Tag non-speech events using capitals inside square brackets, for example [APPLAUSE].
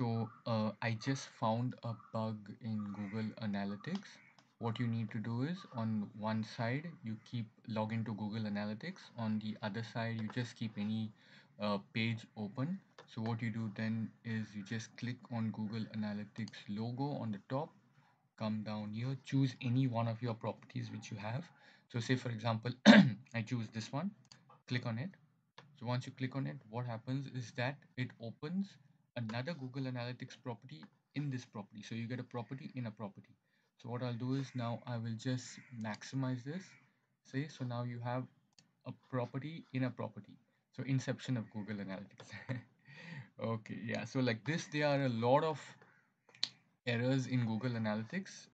So uh, I just found a bug in Google Analytics. What you need to do is on one side, you keep log into Google Analytics. On the other side, you just keep any uh, page open. So what you do then is you just click on Google Analytics logo on the top, come down here, choose any one of your properties which you have. So say for example, [CLEARS THROAT] I choose this one, click on it. So once you click on it, what happens is that it opens another Google Analytics property in this property. So you get a property in a property. So what I'll do is now I will just maximize this. Say, so now you have a property in a property. So inception of Google Analytics. [LAUGHS] okay, yeah. So like this, there are a lot of errors in Google Analytics